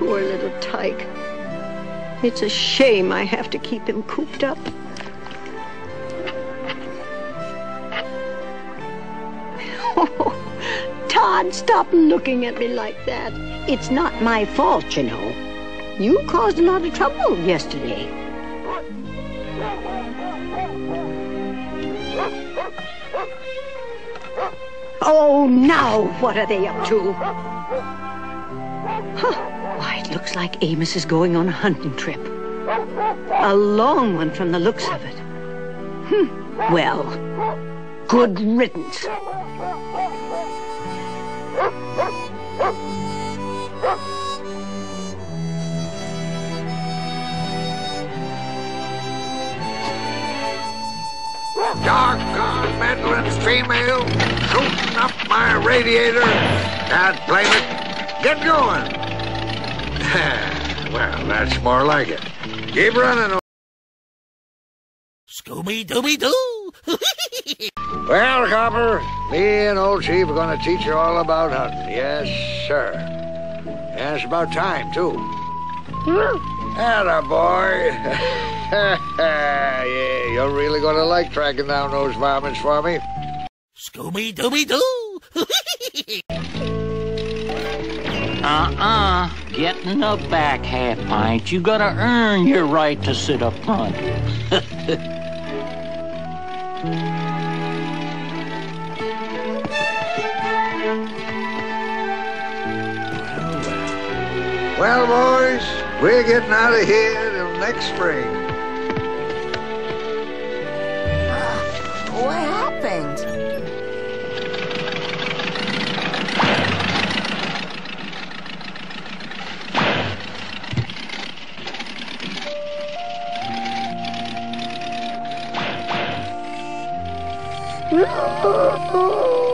Poor little tyke. It's a shame I have to keep him cooped up. Oh, Tod, stop looking at me like that. It's not my fault, you know. You caused a lot of trouble yesterday. Oh, now what are they up to? Huh. Why, it looks like Amos is going on a hunting trip. A long one from the looks of it. Hmm. Well, good riddance. Doggone meddling female shooting up my radiator. God blame it. Get going. well, that's more like it. Keep running. Scooby Dooby Doo! Well, Copper, me and old Chief are going to teach you all about hunting. Yes, sir. And it's about time, too. Atta boy. yeah, you're really going to like tracking down those varmints for me. Scooby Dooby Doo! Uh-uh. Getting the back half pint. You gotta earn your right to sit up front. Well, boys, we're getting out of here till next spring. What happened? Oh,